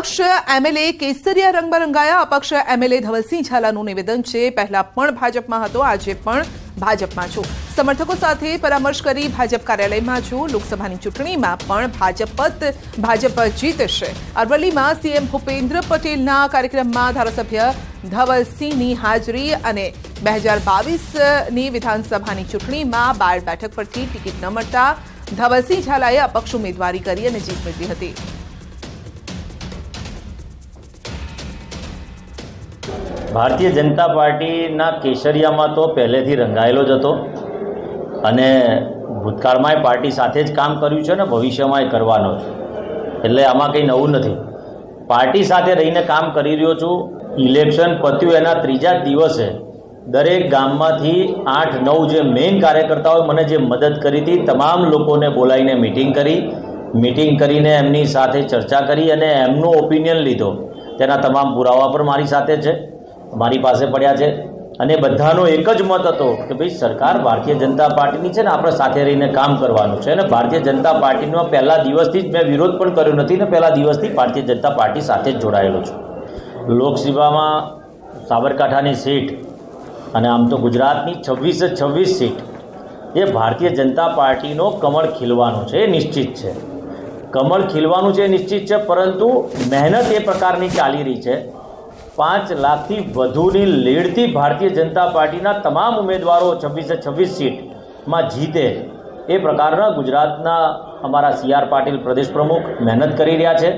અપક્ષ એમએલએ કેસરિયા રંગમાં રંગાયા અપક્ષ એમએલએ ધવલસિંહ ઝાલાનું નિવેદન છે પહેલા પણ ભાજપમાં હતો આજે પણ ભાજપમાં છું સમર્થકો સાથે પરામર્શ કરી ભાજપ કાર્યાલયમાં છું લોકસભાની ચૂંટણીમાં પણ ભાજપ જ ભાજપ જીતશે અરવલ્લીમાં સીએમ ભૂપેન્દ્ર પટેલના કાર્યક્રમમાં ધારાસભ્ય ધવલસિંહની હાજરી અને બે હજાર બાવીસની વિધાનસભાની ચૂંટણીમાં બાયડ બેઠક પરથી ટિકિટ ન મળતા ધવલસિંહ ઝાલાએ અપક્ષ ઉમેદવારી કરી અને જીત મેળવી હતી ભારતીય જનતા પાર્ટીના કેસરિયામાં તો પહેલેથી રંગાયેલો જ હતો અને ભૂતકાળમાંય પાર્ટી સાથે જ કામ કર્યું છે ને ભવિષ્યમાંય કરવાનો છે. એટલે આમાં કંઈ નવું નથી. પાર્ટી સાથે રહીને કામ કરી રહ્યો છું. ઇલેક્શન પત્યું એના ત્રીજા દિવસે દરેક ગામમાંથી આઠ, નવ જે મેઇન કાર્યકર્તાઓએ મને જે મદદ કરી હતી, તમામ લોકોને બોલાવીને મિટિંગ કરી. મિટિંગ કરીને એમની સાથે ચર્ચા કરી અને એમનો ઓપિનિયન લીધો. તેના તમામ પુરાવા પણ મારી સાથે છે. મારી પાસે પડ્યા છે. અને બધાનો એક જ મત હતો કે ભાઈ સરકાર ભારતીય જનતા પાર્ટીની છે ને આપણે સાથે રહીને કામ કરવાનું છે. અને ભારતીય જનતા પાર્ટીનો પહેલા દિવસથી જ મેં વિરોધ પણ કર્યો નથી ને પહેલા દિવસથી ભારતીય જનતા પાર્ટી સાથે જ જોડાયેલો છું. લોકસભામાં સાબરકાંઠાની સીટ અને આમ તો ગુજરાતની છવ્વીસે છવ્વીસ સીટ, એ ભારતીય જનતા પાર્ટીનો કમળ ખીલવાનું છે, એ નિશ્ચિત છે. કમળ ખીલવાનું છે, એ નિશ્ચિત છે, પરંતુ મહેનત એ પ્રકારની ચાલી રહી છે. પાંચ લાખથી વધુની લીડથી ભારતીય જનતા પાર્ટીના તમામ ઉમેદવારો છવ્વીસે છવ્વીસ સીટમાં જીતે એ પ્રકારના ગુજરાતના અમારા સી આર પાટીલ પ્રદેશ પ્રમુખ મહેનત કરી રહ્યા છે.